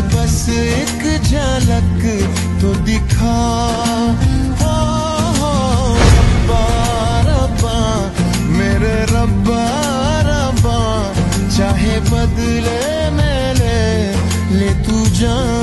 बस एक झलक तो दिखा। हो, हो रब्बा रब्बा मेरे रब्बा रब्बा चाहे बदले मेले ले ले तू जान।